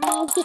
Thank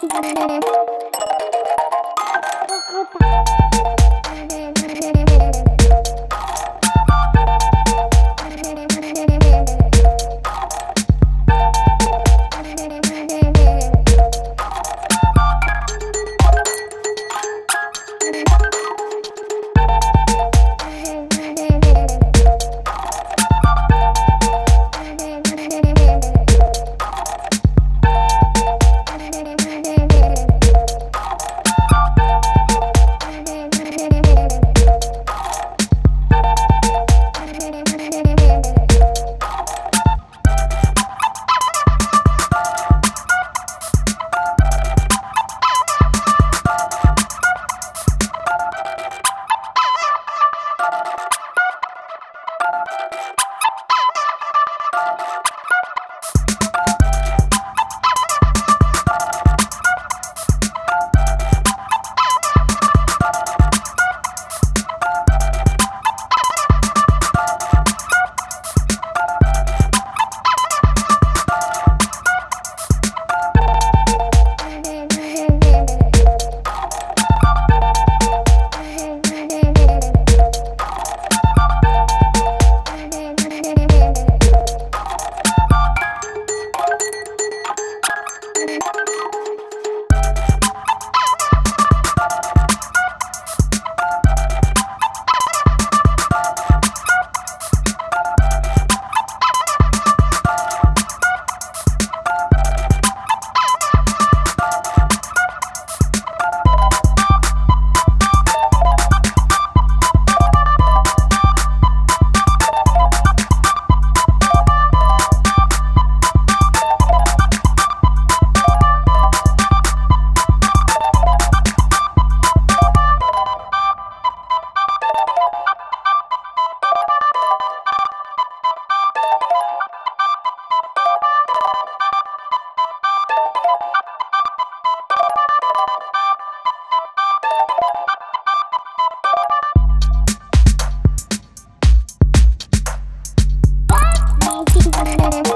Thank you.